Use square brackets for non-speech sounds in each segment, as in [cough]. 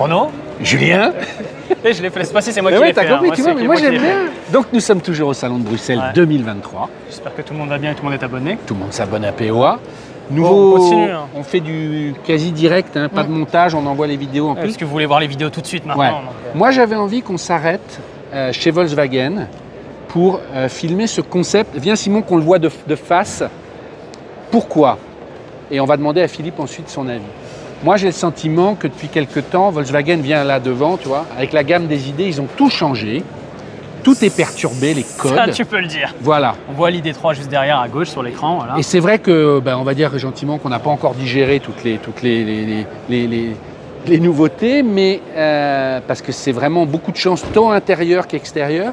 Renaud Julien [laughs] Et je l'ai fait, c'est pas si c'est moi Mais qui ouais, t'as fait. hein. compris, tu vois, mais moi j'aime bien. Donc nous sommes toujours au Salon de Bruxelles Ouais. 2023. J'espère que tout le monde va bien et tout le monde est abonné. Tout le monde s'abonne à POA. on Nouveau, continue, hein. on fait du quasi direct, hein, pas de montage, on envoie les vidéos en Ouais, plus. Parce que vous voulez voir les vidéos tout de suite maintenant. Ouais. donc, euh, Moi, j'avais envie qu'on s'arrête euh, chez Volkswagen pour euh, filmer ce concept. Viens, Simon, qu'on le voit de, de face. Pourquoi? Et on va demander à Philippe ensuite son avis. Moi, j'ai le sentiment que depuis quelques temps, Volkswagen vient là devant, tu vois, avec la gamme des idées, ils ont tout changé. Tout est perturbé, les codes. Ça, tu peux le dire. Voilà. On voit l'ID3 juste derrière à gauche sur l'écran. Voilà. Et c'est vrai que, ben, on va dire gentiment qu'on n'a pas encore digéré toutes les, toutes les, les, les- les- nouveautés, mais euh, parce que c'est vraiment beaucoup de chance, tant intérieur qu'extérieur.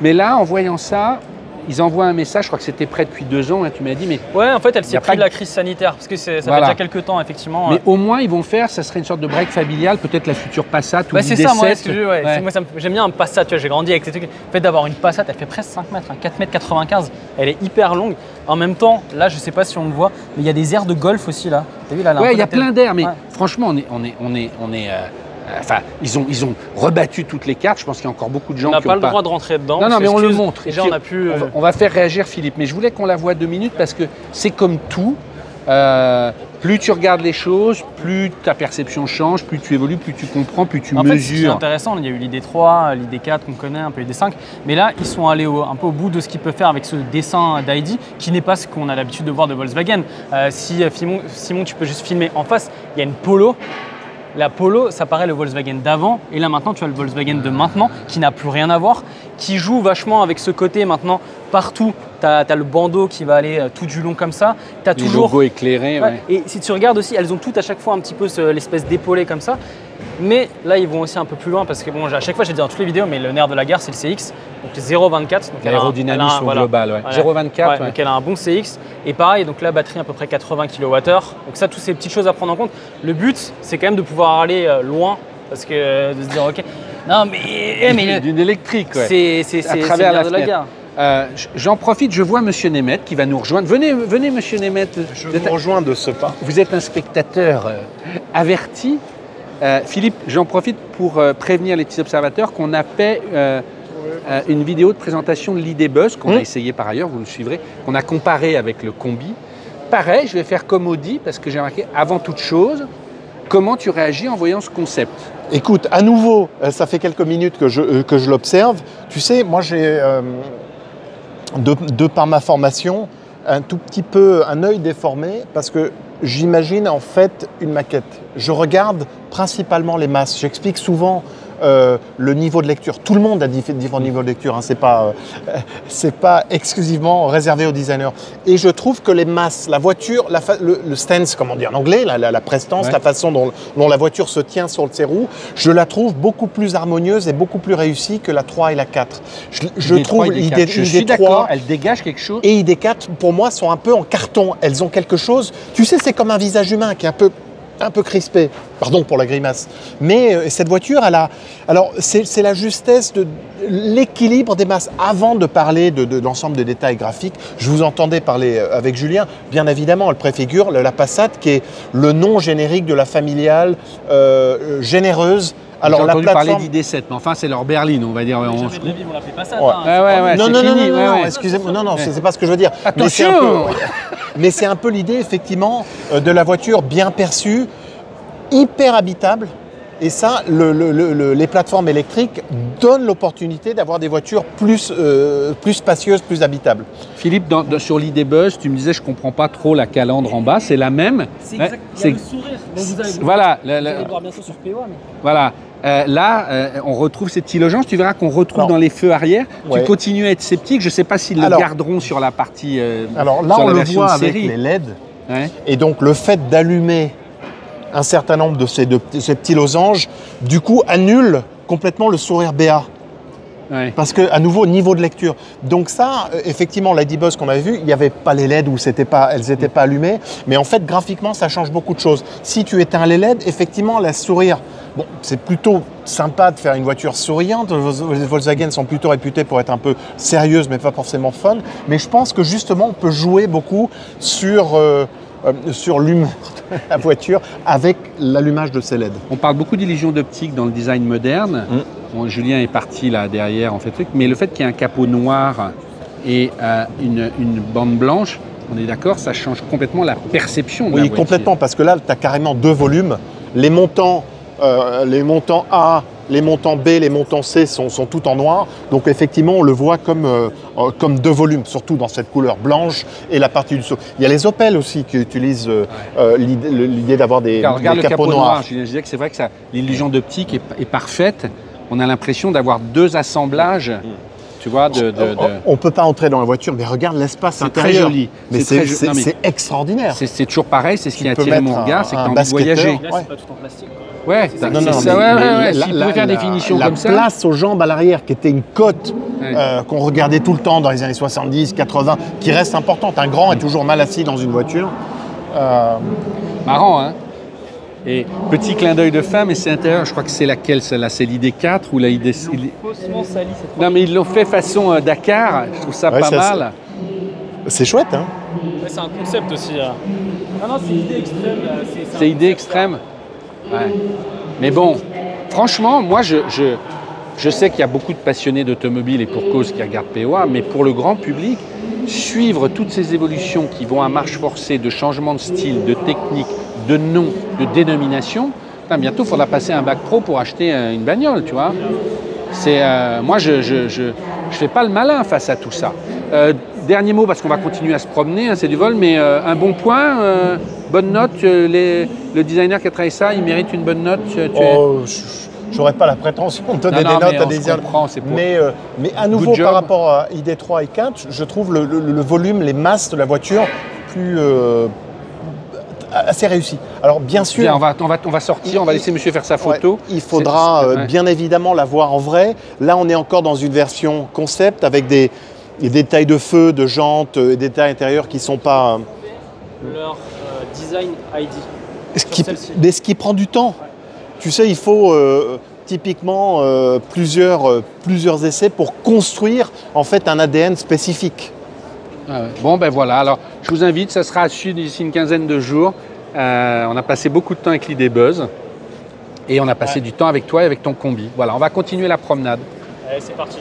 Mais là, en voyant ça, ils envoient un message, je crois que c'était prêt depuis deux ans, hein, tu m'as dit, mais, Ouais, en fait, elle s'est pris de la crise sanitaire parce que ça Voilà. fait déjà quelques temps, effectivement. mais au moins ils vont faire, ça serait une sorte de break familial, peut-être la future Passat ou Ouais, c'est ça, moi, l'ID7. ce que je- ouais, Ouais. j'aime bien un Passat, tu vois, j'ai grandi avec ces trucs. Le fait d'avoir une Passat, elle fait presque 5 mètres, hein, 4 mètres 95, elle est hyper longue. En même temps, là, je sais pas si on le voit, mais il y a des airs de golf aussi, là. T'as vu, là, un Ouais, il y a plein d'air, mais Ouais. franchement, on est, on est, on est, on est. euh, euh, enfin, ils ont, ils ont rebattu toutes les cartes. Je pense qu'il y a encore beaucoup de gens On n'a qui pas ont le droit de rentrer dedans. Non, non, mais on le montre. Déjà, on a pu. On va, euh, on va faire réagir Philippe, mais je voulais qu'on la voit deux minutes parce que c'est comme tout. Euh, plus tu regardes les choses, plus ta perception change, plus tu évolues, plus tu comprends, plus tu En fait, ce qui est mesures. intéressant, il y a eu l'idée 3, l'idée 4 qu'on connaît, un peu l'idée 5, mais là, ils sont allés au- un peu au bout de ce qu'ils peuvent faire avec ce dessin d'ID, qui n'est pas ce qu'on a l'habitude de voir de Volkswagen. Euh, si euh, Simon, Simon, tu peux juste filmer en face, il y a une Polo. La Polo, ça paraît le Volkswagen d'avant, et là maintenant, tu as le Volkswagen de maintenant, qui n'a plus rien à voir, qui joue vachement avec ce côté maintenant, partout, tu as, le bandeau qui va aller euh, tout du long comme ça, tu as Les toujours. Ouais, ouais. Et si tu regardes aussi, elles ont toutes à chaque fois un petit peu ce- l'espèce d'épaulé comme ça. Mais là, ils vont aussi un peu plus loin parce que, bon, à chaque fois, j'ai dit dans toutes les vidéos, mais le nerf de la guerre, c'est le CX. Donc 0,24. donc elle a un- elle a L'aérodynamisme voilà. global. Ouais. Voilà. 0,24. Ouais, ouais. Donc elle a un bon CX. Et pareil, donc la batterie à peu près 80 kWh. Donc ça, toutes ces petites choses à prendre en compte. Le but, c'est quand même de pouvoir aller euh, loin parce que de se dire, ok, non, mais, eh, mais D'une électrique. ouais. c'est À travers le nerf la de la guerre. Euh, J'en profite, je vois Monsieur Nemeth qui va nous rejoindre. Venez, venez Monsieur Nemeth. Je Vous êtes- vous rejoins de ce pas. Vous êtes un spectateur euh, averti. Euh, Philippe, j'en profite pour euh, prévenir les petits observateurs qu'on a fait euh, une vidéo de présentation de l'idée Buzz, qu'on a Mmh. essayé par ailleurs, vous le suivrez, qu'on a comparé avec le combi. Pareil, je vais faire comme Audi, parce que j'ai remarqué, avant toute chose, comment tu réagis en voyant ce concept? Écoute, à nouveau, ça fait quelques minutes que je, que je l'observe. Tu sais, moi j'ai, de, de par ma formation, un tout petit peu un œil déformé parce que j'imagine en fait une maquette. Je regarde principalement les masses. J'explique souvent euh, le niveau de lecture. Tout le monde a diff- différents niveaux de lecture. Hein. C'est pas, euh, [laughs] pas exclusivement réservé aux designers. Et je trouve que les masses, la voiture, la le, le stance, comme on dit en anglais, la, la- la prestance, Ouais. la façon dont, dont la voiture se tient sur ses roues, je la trouve beaucoup plus harmonieuse et beaucoup plus réussie que la 3 et la 4. Je, je ID3, trouve ID4. l'idée Je suis ID3 d'accord, elle dégage quelque chose. et ID4, pour moi, sont un peu en carton. Elles ont quelque chose. Tu sais, c'est comme un visage humain qui est un peu, un peu crispé. Pardon pour la grimace. Mais euh, cette voiture, elle a. Alors, c'est la justesse de l'équilibre des masses. Avant de parler de, l'ensemble des détails graphiques, je vous entendais parler euh, avec Julien. Bien évidemment, elle préfigure la la Passat, qui est le nom générique de la familiale euh, généreuse. Alors, j'ai la entendu plateforme. parler d'ID7, mais enfin, c'est leur berline, on va dire. on- Jamais de la vie, pas ça. Ouais. hein. Ouais, ouais, ouais, non, non, non, fini, non, ouais, non, excusez-moi, non, non, c'est pas ce que je veux dire. Mais c'est un Attention peu- [laughs] Mais c'est un peu l'idée, effectivement, euh, de la voiture bien perçue, hyper habitable. Et ça, le- le- le- le- les plateformes électriques donnent l'opportunité d'avoir des voitures plus, euh, plus spacieuses, plus habitables. Philippe, dans- dans- sur l'idée Buzz, tu me disais, je comprends pas trop la calandre en bas, c'est la même. C'est Ouais, exact. Il y c'est- a le sourire dont vous allez, Voilà, vous la- allez la- voir bien sûr sur. Mais... Voilà. Euh, là, euh, on retrouve cette tylogence. Tu verras qu'on retrouve dans les feux arrière. ouais. Tu continues à être sceptique. Je ne sais pas s'ils le Alors- garderont sur la partie. euh, Alors là, sur on la le voit avec les LED. Ouais. Et donc le fait d'allumer un certain nombre de ces, de ces petits losanges, du coup, annule complètement le sourire BA. Ouais. Parce que, à nouveau, niveau de lecture. Donc ça, euh, effectivement, la D-Buzz qu'on avait vu, il n'y avait pas les LED où c'était pas, elles n'étaient pas allumées. Mais en fait, graphiquement, ça change beaucoup de choses. Si tu éteins les LED, effectivement, la sourire, bon, c'est plutôt sympa de faire une voiture souriante. Les Volkswagen sont plutôt réputés pour être un peu sérieuses, mais pas forcément fun. Mais je pense que justement, on peut jouer beaucoup sur, euh, euh, sur l'humour [laughs] la voiture avec l'allumage de ces LED. On parle beaucoup d'illusion d'optique dans le design moderne. Mm. Bon, Julien est parti là derrière en fait truc, mais le fait qu'il y ait un capot noir et euh, une, une bande blanche, on est d'accord, ça change complètement la perception de la Oui, complètement, parce que là, tu as carrément deux volumes. Les montants, euh, les montants A, les montants B, les montants C sont, sont tout en noir. Donc effectivement, on le voit comme, euh, euh, comme deux volumes, surtout dans cette couleur blanche et la partie du saut. Il y a les Opel aussi qui utilisent euh, l'idée d'avoir des, Regarde, regarde des le capots capot noirs. noir. Je disais que c'est vrai que l'illusion d'optique est, est parfaite. On a l'impression d'avoir deux assemblages, tu vois, de, de- de- On ne peut pas entrer dans la voiture, mais regarde l'espace C'est très intérieur. joli. Mais C'est très mais- extraordinaire. C'est toujours pareil, c'est ce qui Tu a attiré mettre mon regard, c'est que un- tu envie de voyager. Là, c'est pas tout en plastique. quoi. Ouais, mais- ça, ouais, mais ouais, ouais. la- faire des la- finitions la comme ça. place aux jambes à l'arrière, qui était une Ouais. euh, qu'on regardait tout le temps dans les années 70, 80, qui reste importante. Un grand est toujours mal assis dans une voiture. Euh, Marrant, hein Et petit clin d'œil de femme, et c'est intérieur, je crois que c'est laquelle celle-là? C'est l'ID4 ou la ID... Ils ont faussement sali cette Non mais ils l'ont fait façon euh, Dakar, je trouve ça Ouais, pas mal. c'est chouette, hein Ouais, c'est un concept aussi. là. Ah non, c'est idée extrême. là. un C'est idée concept, extrême. Ouais. Mais bon, franchement, moi je, je, je sais qu'il y a beaucoup de passionnés d'automobile et pour cause qui regardent POA, mais pour le grand public, suivre toutes ces évolutions qui vont à marche forcée de changement de style, de technique, de nom, de dénomination, putain, bientôt il faudra passer un bac pro pour acheter euh, une bagnole, tu vois. C'est, euh, moi, je ne je, je, je fais pas le malin face à tout ça. Euh, dernier mot, parce qu'on va continuer à se promener, hein, c'est du vol, mais un bon point, bonne note. le designer qui a travaillé ça, il mérite une bonne note. Oh, J'aurais pas la prétention de donner Non, non, des notes à des comprend, pour- Mais, euh, mais à nouveau, job. par rapport à ID3 et 4, je trouve le, le- le volume, les masses de la voiture plus euh, assez réussi. Alors bien sûr, on va, on, va, on va sortir, on va laisser monsieur faire sa photo. Ouais, il faudra euh, ouais. bien évidemment la voir en vrai. Là, on est encore dans une version concept avec des, des détails de feu, de jantes, euh, et des détails intérieurs qui sont pas. euh, Leur euh, design ID. ce qui, mais ce qui prend du temps? Tu sais, il faut euh, typiquement euh, plusieurs, euh, plusieurs essais pour construire en fait un ADN spécifique. Ah ouais. Bon, ben voilà. Alors, je vous invite, ça sera à suivre d'ici une quinzaine de jours. Euh, on a passé beaucoup de temps avec l'idée Buzz. Et on a passé du temps avec toi et avec ton combi. Voilà, on va continuer la promenade. Allez, c'est parti.